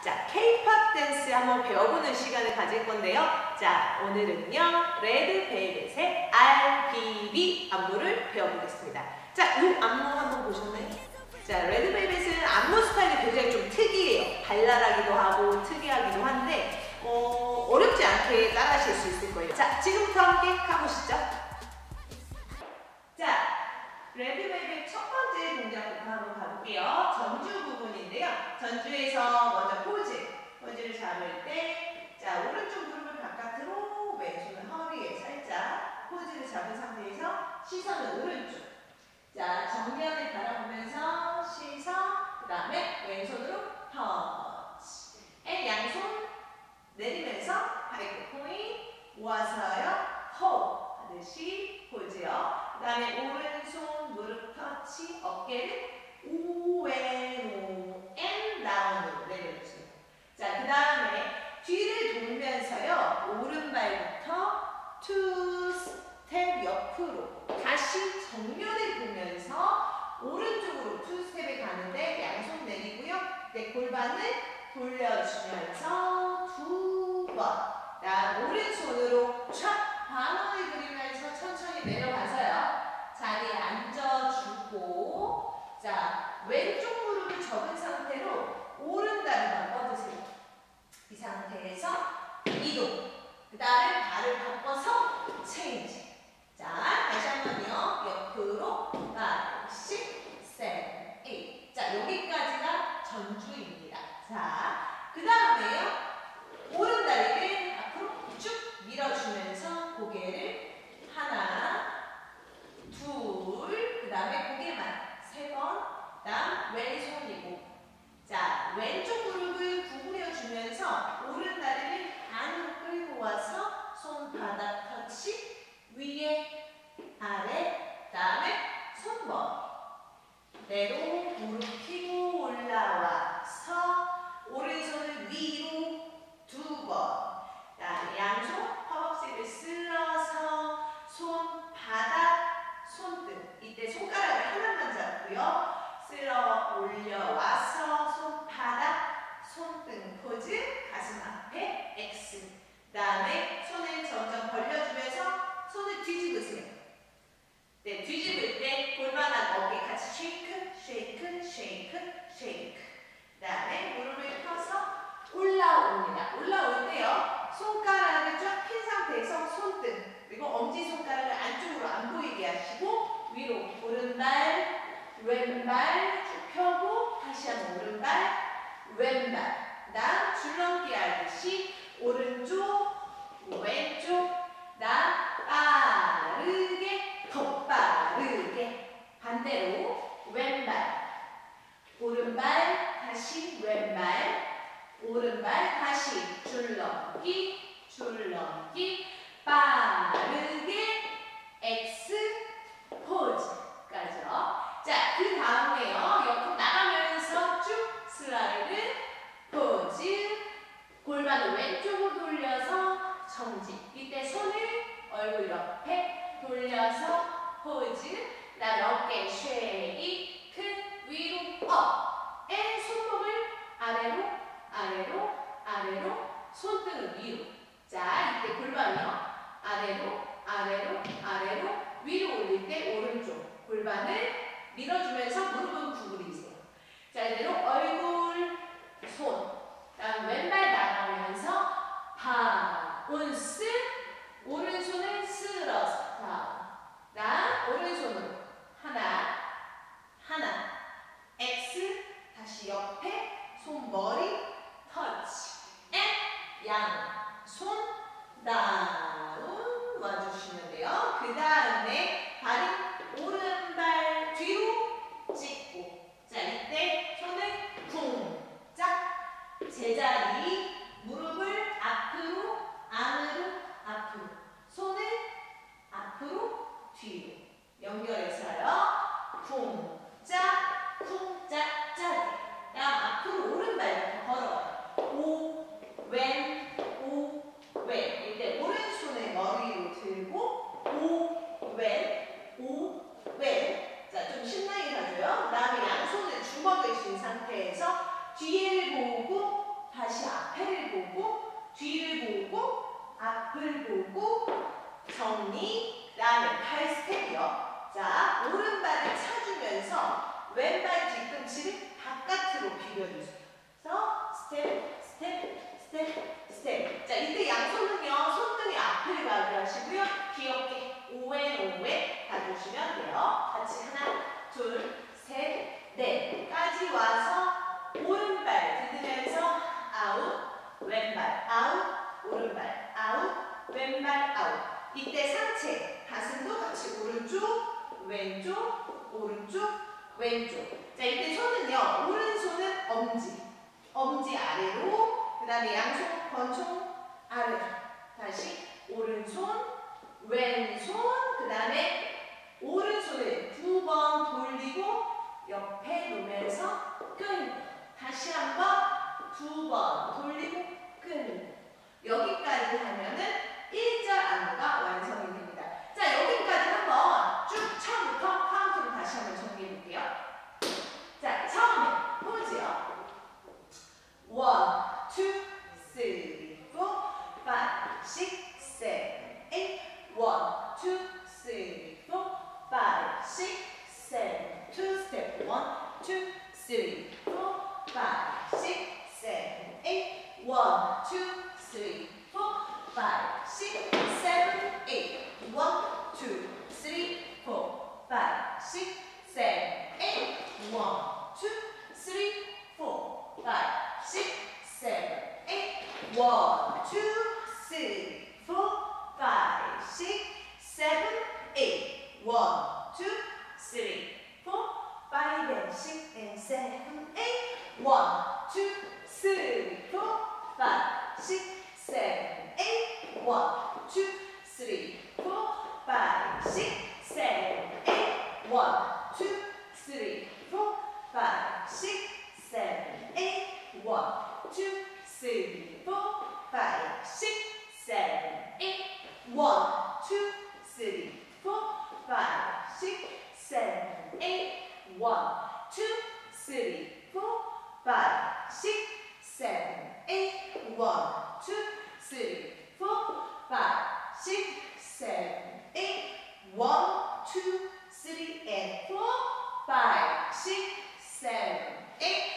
자, K-pop 댄스 한번 배워보는 시간을 가질 건데요. 자, 오늘은요, 레드 벨벳의 RBB 안무를 배워보겠습니다. 자, 이 안무 한번 보셨나요? 자, 레드 벨벳은 안무 스타일이 굉장히 좀 특이해요. 발랄하기도 하고 특이하기도 한데 어, 어렵지 않게 따라하실 수 있을 거예요. 자, 지금부터 함께 가보시죠. 자, 레드 벨벳 첫 번째 동작부터 한번 가볼게요. 전주 부분인데요. 전주에서 먼저 잡을 때, 자, 오른쪽 무릎을 바깥으로, 왼손은 허리에 살짝 포즈를 잡은 상태에서 시선은 오른쪽. 자, 정면을 바라보면서 시선, 그 다음에 왼손으로 터치. and 양손 내리면서 발끝 포인 모아서요. 호 하듯이 포즈요. 그 다음에 오른손 무릎 터치 어깨를 우왼우 and down으로 내려주세요. 자, 그 뒤를 돌면서요. 오른발부터 two step 옆으로 다시 정면을 보면서 오른쪽으로 two step에 가는데 양손 내리고요. 네, 골반을 돌려주면서 두 번. 다음 오른손으로 촥 반원을 그리면서 천천히 내려가서요. 자리에 앉아주고 자 왼쪽 무릎을 접은 상태로 오른 다리만 뻗으세요. 이 상태에서 발을 바꿔서 체인지. 자 다시 한번요. 옆으로 5, 6, 7, 8. 자 여기까지가 전주입니다. 자, 그 다음에요. 오른 다리를 앞으로 쭉 밀어주면서 고개를 하나, 둘, 그 다음에 고개만 세 번, 그 다음 왼손이고. 자, 왼쪽 무릎을 구부려주면서 오른 다리를 안으로 끌고 와서 손바닥 터치, 위에, 아래, 그 다음에 손머리. 내로 무릎 펴고 올라와서 오른손을 위로 두 번. 다음에 양손 허벅지를 쓸어서 손바닥, 손등. 이때 손가락을 하나만 잡고요. 쓸어 올려와서 손바닥, 손등 포즈. 가슴 앞에 X. 다음에 손을 점점 벌려주면서 손을 뒤집으세요. 네, 뒤집을 때 골반하고 어깨 같이 shake, shake, shake, 쉐이크. 그다음에 무릎을 펴서 올라옵니다. 올라올 때요. 손가락을 쫙 핀 상태에서 손등 그리고 엄지 손가락을 안쪽으로 안 보이게 하시고 위로 오른발, 왼발 쭉 펴고 다시 한번 오른발, 왼발. 그다음 줄넘기 하듯이 오른쪽, 왼쪽, 그다음 빠르게 더 빠르게 반대로 왼발 오른발 다시 왼발 오른발 다시 줄넘기 줄넘기 빠 왼쪽, 오른쪽, 왼쪽. 자, 이때 손은요, 오른손은 엄지, 엄지 아래로, 그 다음에 양손, 권총 아래로. 다시 오른손, 왼손, 그 다음에 오른손을 두 번 돌리고 옆에 놓으면서 끈. 다시 한 번 두 번 돌리고 끈. 여기까지 하면은 1절 안무가 완성이 됩니다. 자, 여기까지 처음부터 카운트로 다시 한번 정리해 볼게요. 자, 처음에 포즈요. One, two, three, four, five, six, seven, eight. One, two, three, four, five, six, seven. Two step. One, two, three, four, five, six, seven, eight. One, two, three, four, five, six, seven, eight. One, two, three, four, five, six, seven, eight. One, two, three, four, five, six, seven, eight. One, two, three, four, five, six, seven, eight. One, two, three, four, five, and six, and seven, eight. One, two, three, four, five, six, seven, eight. One, two, three, four, five, six, seven, eight. One, two, three, four, five, six, seven, eight. One, two, three, four, five, six, seven, eight. One, two, three, four, five, six, seven, eight. One, two, three, four, five, six, seven, eight. One, three, four, five, six, seven, eight. One, two, three, and four, five, six, seven, eight.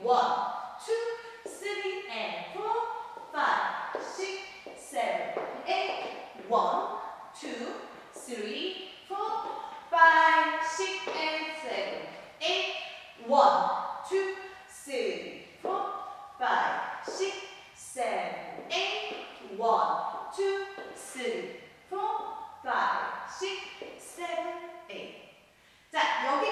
One, two, three, and four, five, six, seven, eight. One, two, three, four, five, six, and seven, eight. One, two, three, four, five, six, seven. One, two, three, four, five, six, seven, eight. 자, 여기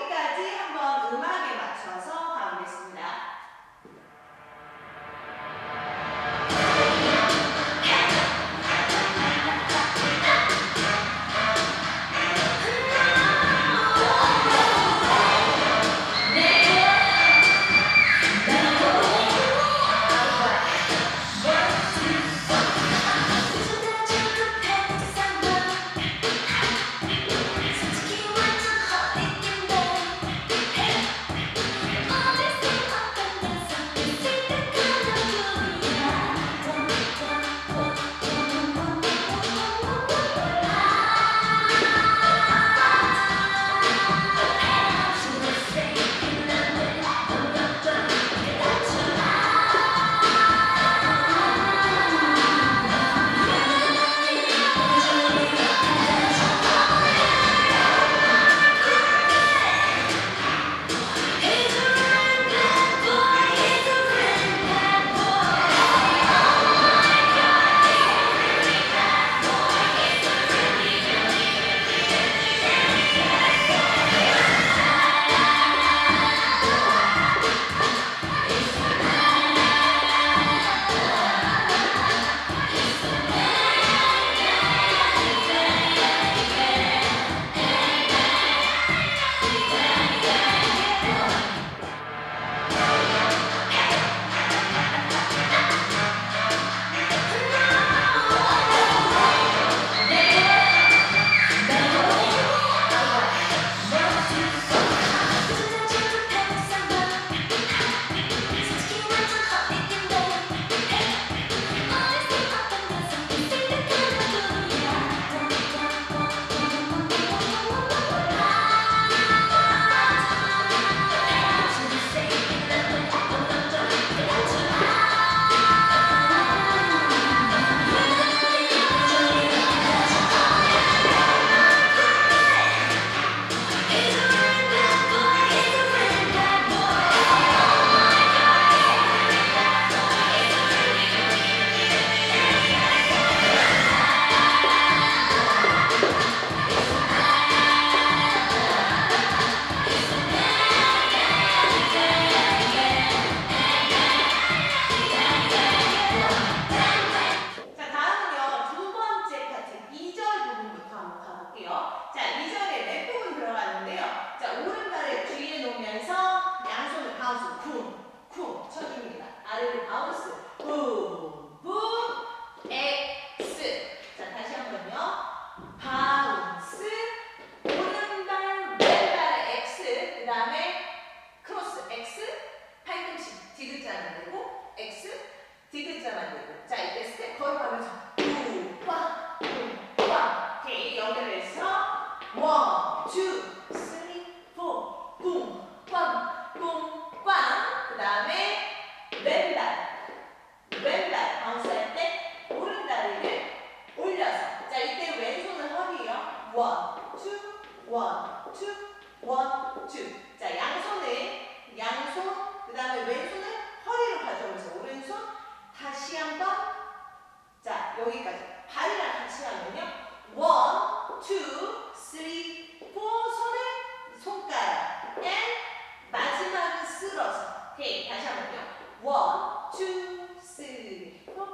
오케이, 다시 한번요. one, two, three, four,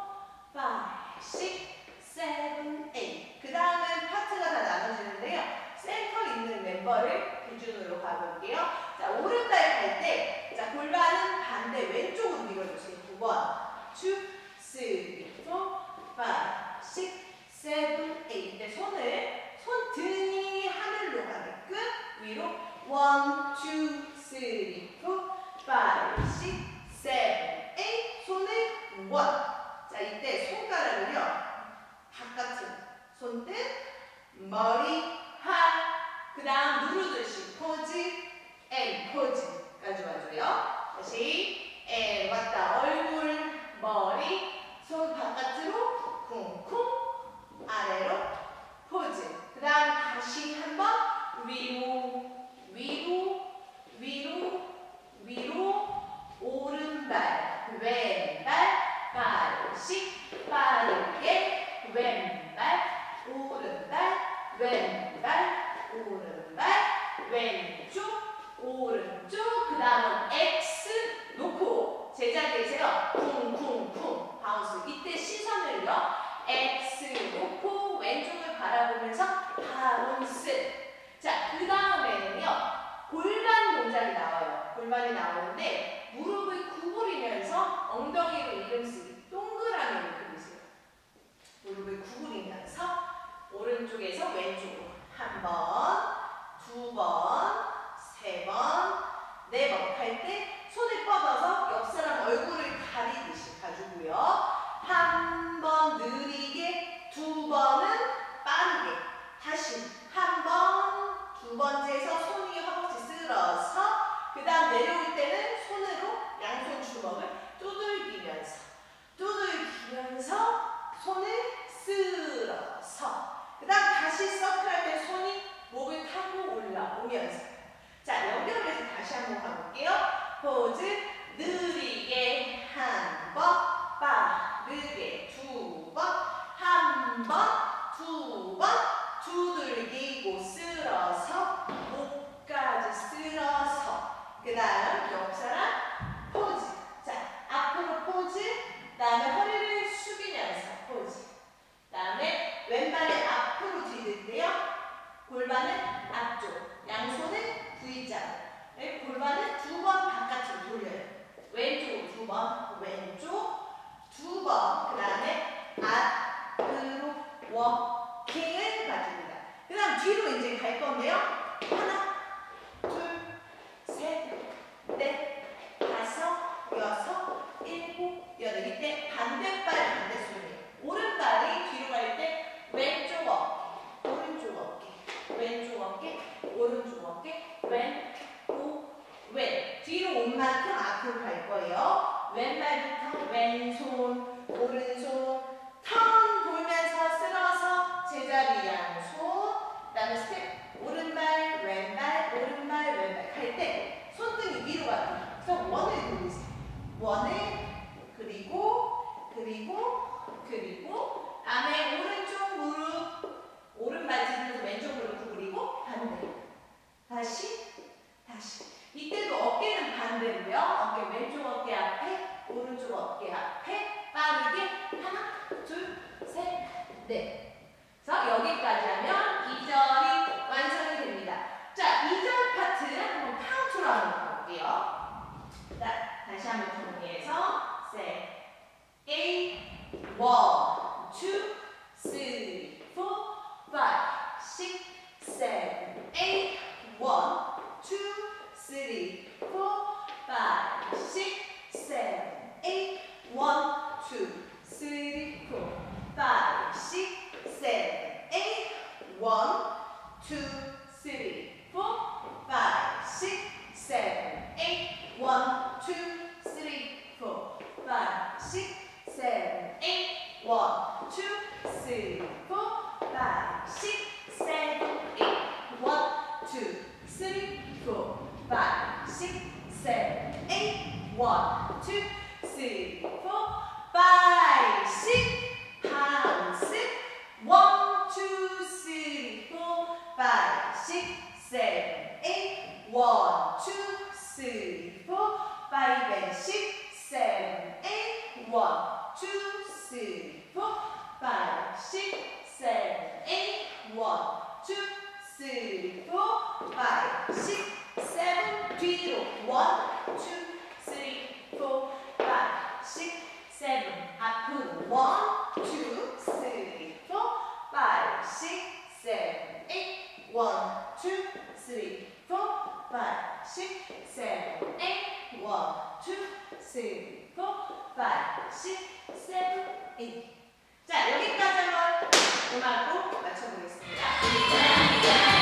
five, six, seven, eight. 그 다음은 파트가 다 나눠지는데요. 센터 있는 멤버를 기준으로 가볼게요. 자, 오른발 갈 때, 자, 골반은 반대 왼쪽으로 밀어주세요. one, two, three, four, five, six, seven, eight. 네, 손을, 손등이 하늘로 가게끔 위로 원, 투, 쓰리, 포, 5, 6, 7, 8 손을 원. 손가락을요 손등 머리 하. 그 다음 누르듯이 오른쪽 어깨 왼, 오, 왼. 뒤로 온 만큼 앞으로 갈 거예요. 왼발부터 왼손, 오른손. 턴 돌면서 쓸어서 제자리 양손. 그 다음에 스텝. 오른발, 왼발, 오른발, 왼발. 갈 때 손등이 위로 가요. 그래서 원을 돌리세요. 원을 그리고 그리고 그리고 다음에 다시, 다시. 이때도 어깨는 반대로요. 어깨, 왼쪽 어깨 앞 city. Two, three, four, five, six, seven, eight. One, two, three, four, five, six, seven. three. One, two, three, four, five, six, seven, eight. One, two, three, four, five, six, seven, eight. One, two, three, four, five, six, seven, eight. 자, 여기까지 한번 음악으로 맞춰보겠습니다.